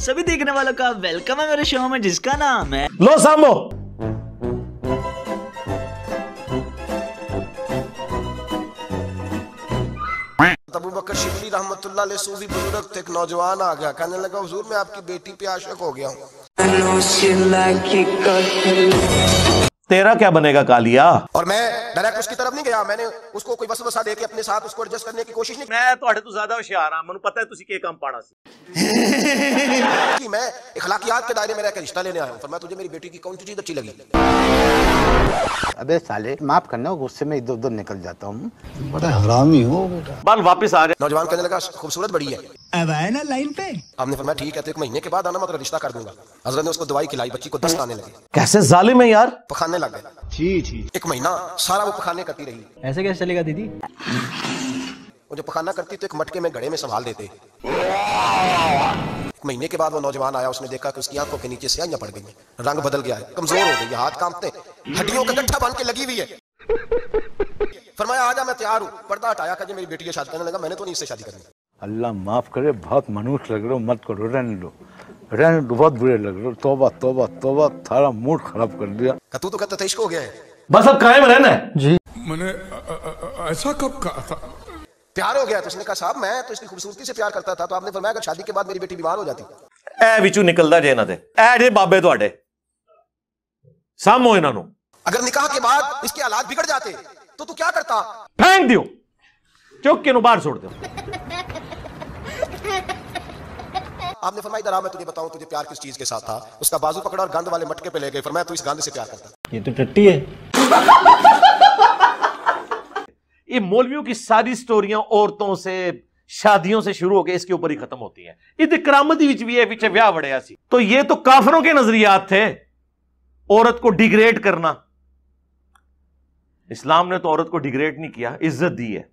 सभी देखने वालों का वेलकम है मेरे शो में जिसका नाम है लो सामो। अबू बकर शिबली रहमतुल्लाह ले सूफी बुज़ुर्ग थे एक नौजवान आ गया। कहने लगा हुजूर मैं आपकी बेटी पे आशक हो गया हूँ। तेरा क्या बनेगा कालिया और मैं डायरेक्ट उसकी तरफ नहीं गया मैंने उसको कोई वसवसा दे के अपने साथ उसको एडजस्ट करने की कोशिश नहीं ਮੈਂ ਤੁਹਾਡੇ ਤੋਂ ਜ਼ਿਆਦਾ ਹੁਸ਼ਿਆਰ ਹਾਂ ਮੈਨੂੰ ਪਤਾ ਹੈ ਤੁਸੀਂ ਕੀ ਕੰਮ ਪਾਣਾ ਸੀ की मैं इखलाकियात के दायरे में रहकर रिश्ता लेने आया हूँ फरमाया तुझे मेरी बेटी की कौन सी चीज अच्छी लगी अबे साले माफ करना गुस्से में इधर उधर निकल जाता हूँ बल वापस आ गए नौजवान कहने लगा खूबसूरत बड़ी है अब आए ना लाइन पे। आपने फरमाया ठीक है तो एक महीने के बाद आना मैं तेरा रिश्ता कर दूँगा। हज़रत ने उसको दवाई खिलाई बच्ची को दस्त आने लगे। कैसे जालिम है यार? पखाने लग गए। जी जी एक महीना सारा वो पखाने करती रही। ऐसे कैसे चलेगा दीदी? वो जब पखाना करती तो एक मटके में घड़े में संभाल देते। एक महीने के बाद वो नौजवान आया उसने देखा कि उसकी आँखों के नीचे स्याहियाँ पड़ गई हैं। रंग बदल गया है कमज़ोर हो गई है हाथ कांपते हड्डियों का गट्ठा बन के लगी हुई है। फरमाया आजा मैं तैयार हूँ। पर्दा हटाया कि मेरी बेटी की शादी करने लगा मैंने तो नहीं इससे शादी करनी। अल्लाह माफ करे बहुत मनुष्य लग रहे हो मत करो रहने दो रहने दो बहुत बुरे लग रहे हो तोबा तोबा तोबा थारा मूड खराब कर दिया कहा, तू तो कहता था इश्क हो गया है बस अब कायम रहना है मैंने अ- अ- अ- ऐसा कब कहा था प्यार हो गया तो उसने कहा साहब मैं तो इसकी खूबसूरती से प्यार करता था तो आपने फरमाया अगर शादी के बाद मेरी बेटी बीमार हो जाती ਇਹ ਵਿੱਚੋਂ ਨਿਕਲਦਾ ਜੇ ਇਹਨਾਂ ਦੇ ਇਹ ਜੇ ਬਾਬੇ ਤੁਹਾਡੇ ਸਾਹਮੋ ਇਹਨਾਂ ਨੂੰ अगर निकाह के बाद इसके हालात बिगड़ जाते तो तू क्या करता ਫੈਂਕ ਦਿਓ ਚੁੱਕ ਕੇ ਨੂੰ ਬਾਹਰ ਸੁੱਟ आपने फरमाया इधर आ मैं तुझे बताऊँ तुझे प्यार किस चीज़ के साथ था? उसका बाजू पकड़ा और गंद वाले मटके पे ले गए फरमाया तू इस गंद से प्यार करता ये तो टट्टी है। ये मौलवियों की सारी स्टोरियाँ औरतों से शादियों से शुरू होकर इसके ऊपर ही खत्म होती हैं। ये करामती विच भी है पीछे ब्याह बढ़िया सी तो ये तो काफरों के नजरियात थे औरत को डिग्रेड करना। इस्लाम ने तो औरत को डिग्रेड नहीं किया इज़्ज़त दी है।